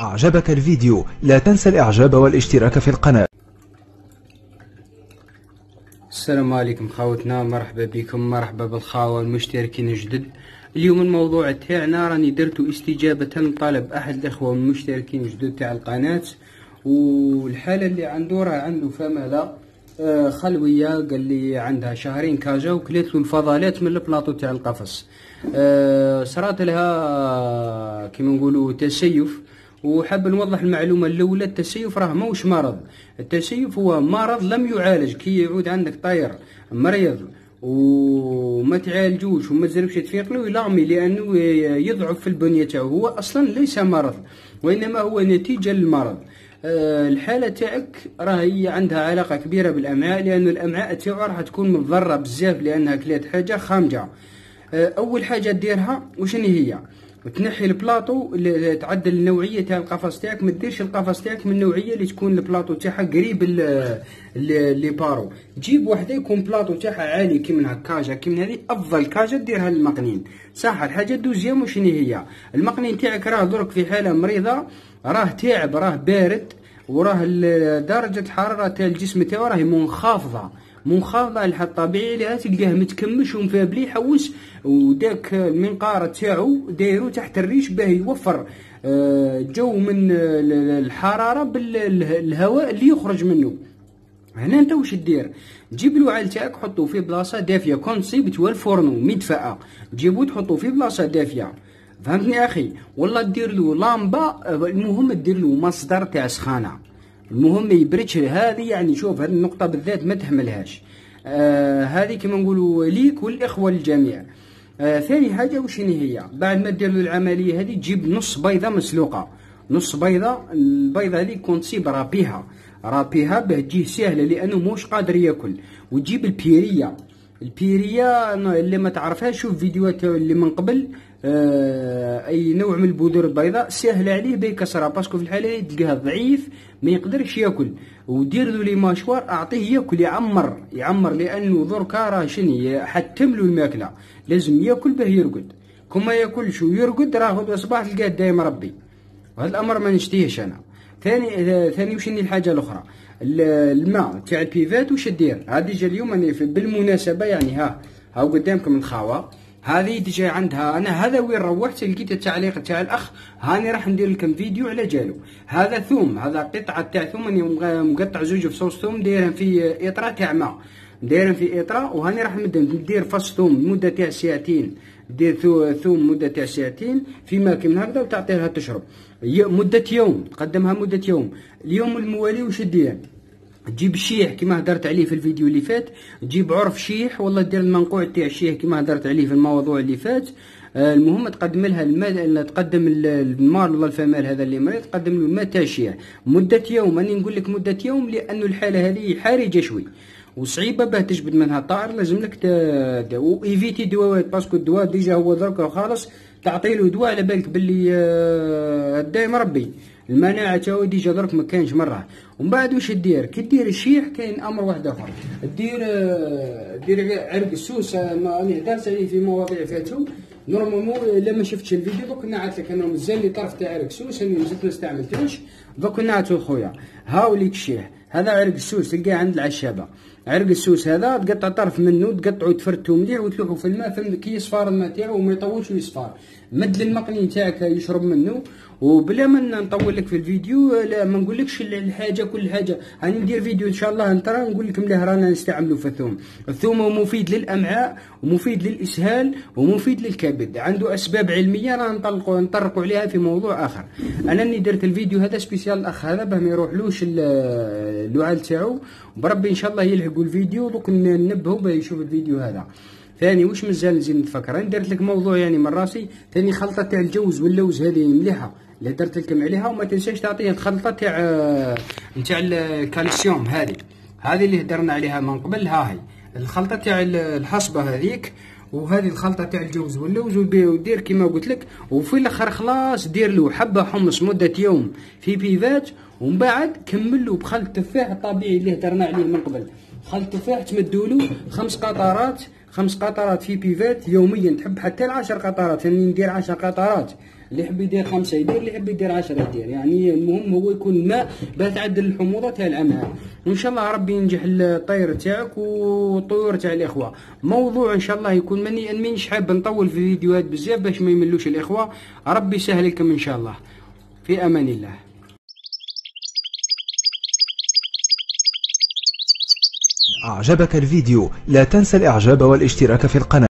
أعجبك الفيديو. لا تنسى الإعجاب والاشتراك في القناة. السلام عليكم خاوتنا مرحبا بكم مرحبا بالخاوة المشتركين الجدد اليوم الموضوع تاعنا راني درتو استجابة لطلب أحد الإخوة المشتركين الجدد تاع القناة. والحالة اللي عنده راه عنده فملة آه، خلوية قال لي عندها شهرين كاجا وكلت له الفضلات من البلاطو تاع القفص. آه، صرات لها كيما نقولوا تسيف. وحاب نوضح المعلومة الأولى التسيف راه موش مرض. التسيف هو مرض لم يعالج. كي يعود عندك طير مريض وما تعالجوش وما تزربش تفيق له يلغمي لأنه يضعف في البنية. تاعو هو أصلا ليس مرض وإنما هو نتيجة للمرض. آه، الحالة تاعك راهي عندها علاقة كبيرة بالأمعاء لأن الأمعاء تاعو راح تكون متضرة بزاف لأنها كلات حاجة خامجة. آه، أول حاجة ديرها وشنو هي؟ وتنحي البلاطو تعدل النوعية تاع القفص تاعك ما ديرش القفص تاعك من النوعيه اللي تكون البلاطو تاعها قريب les barreaux. جيب وحدة يكون بلاطو تاعها عالي كي من هكاجا كي من هذه أفضل كاجا ديرها للمقنين. صح الحاجة deuxième وشنو هي؟ المقنين تاعك راه درك في حالة مريضة راه تعب راه بارد وراه درجة الحرارة تاع الجسم تاعو راهي منخفضة. منخفضة على الحد الطبيعي لها تلقاه متكمش ومفابلي يحوس وداك المنقار تاعو دايرو تحت الريش باه يوفر آه، جو من الحرارة بالهواء اللي يخرج منه. هنا أنت واش دير جيب الوعاء تاعك حطو في بلاصة دافية. كون صيبت والفرن مدفأة. جيبو تحطو في بلاصة دافية. فهمتني أخي؟ ولا دير له لامبة المهم دير له مصدر تاع سخانة. المهم ما هذه يعني شوف هذه النقطة بالذات ما تحملهاش. آه هذه كما نقولوا ليك والإخوة الجميع. آه ثاني حاجة وش هي بعد ما دير له العملية هذه تجيب نص بيضة مسلوقة. نص بيضة البيضة هذه كون تصيب رابيها. رابيها باه تجيه سهلة لأنه موش قادر ياكل. وتجيب البيرية. البيرية اللي ما تعرفهاش شوف فيديوهات اللي من قبل آه أي نوع من البذور البيضاء سهل عليه بيكسرها parce que في الحالة تلقاه ضعيف ما يقدرش ياكل. ودير له les mâchoires أعطيه ياكل يعمر يعمر لأنه دركا راه شنو حتم له الماكلة. لازم ياكل باه يرقد. كون ياكلش ويرقد راه صباح تلقاه دايم ربي. وهذا الأمر ما نشتيهش أنا. ثاني ثاني وشني الحاجة الأخرى؟ الماء تاع البيفات وش دير؟ هذه جا اليوم أنا بالمناسبة يعني ها هاو قدامكم الخاوة. هذه déjà عندها أنا هذا وين روحت؟ لقيت التعليق تاع الأخ هاني راح ندير لكم فيديو على جالو. هذا ثوم هذا قطعة تاع ثوم مقطع زوج فصوص ثوم دايرهم في إطرة تاع ماء. دايرهم في اطره وهاني راح ندير فص ثوم مدة تاع ساعتين دير ثوم مدة تاع ساعتين في كيما هكذا وتعطيها تشرب. مدة يوم تقدمها مدة يوم. اليوم الموالي وش دير؟ تجيب الشيح كما هدرت عليه في الفيديو اللي فات. تجيب عرف شيح والله دير المنقوع تاع الشيح كما هدرت عليه في الموضوع اللي فات. آه، المهم تقدم لها الماء تقدم ال mâle ولا ال femelle هذا اللي مريض تقدم له الماء تاع الشيح مدة يوم راني نقول لك مدة يوم لأنه الحالة هذه حرجة شوي. وصعيبة باه تجبد منها طائر لازم لك éviter دواوات parce que الدواء déjà هو درك خالص تعطي له دواء على بالك باللي آه، دايم ربي. المناعة تاعو déjà درك ما كانش مرة. ومن بعد واش دير؟ كي دير الشيح كاين أمر واحد آخر. دير دير عرق السوس راني هدرت عليه في مواضيع فاتو. normalement الا ما شفتش الفيديو دوك نعت لك أنا مازال لي طرف تاع عرق سوس أنا مازلت ما استعملتوش. دوك نعتو خويا. هاوليك الشيح هذا عرق السوس تلقاه عند العشابة. عرق السوس هذا تقطع طرف منه تقطعو تفرتو مليح وتلوحو في الماء كي يصفار الماء تاعو وما يطولش ويصفار. مد المقني تاعك يشرب منه وبلا ما نطول لك في الفيديو لا ما نقولكش الحاجة كل حاجة. راني ندير فيديو إن شاء الله نترى نقول لكم له رانا نستعملوا في الثوم. الثوم مفيد للأمعاء ومفيد للإسهال ومفيد للكبد. عنده أسباب علمية رانا نطلقوا نطرقوا عليها في موضوع آخر. أنا اللي درت الفيديو هذا spécial الاخ هذا باه ما يروحلوش اللعال تاعو. بربي إن شاء الله يلحقوا الفيديو دوك ننبهوا باه يشوف الفيديو هذا. ثاني واش مازال نزيد نتفكر؟ أنا درت لك موضوع يعني من راسي ثاني خلطة تاع الجوز واللوز هذه مليحة. اللي درت لكم عليها وما تنساش تعطيه الخلطه تاع نتاع الكالسيوم هذه. هذه اللي هدرنا عليها من قبل ها هي. الخلطة تاع الحصبة هذيك وهذه الخلطة تاع الجوز واللوز ودير كيما قلت لك. وفي الآخر خلاص دير له حبة حمص مدة يوم في بيفات ومن بعد كمل له بخل التفاح الطبيعي اللي هدرنا عليه من قبل. خل التفاح تمدوا له خمس قطرات خمس قطرات في بيفات يوميا. تحب حتى العشر قطرات يعني ندير عشر قطرات. اللي يحب يدير خمسة يدير اللي يحب يدير عشرة يدير. يعني المهم هو يكون الماء باه تعدل الحموضة تاع الأمعاء. وإن شاء الله ربي ينجح الطير تاعك والطيور تاع الإخوة. موضوع إن شاء الله يكون ماني مانيش حاب نطول في فيديوهات بزاف باش ما يملوش الإخوة. ربي يسهل لكم إن شاء الله. في أمان الله. أعجبك الفيديو. لا تنسى الإعجاب والاشتراك في القناة.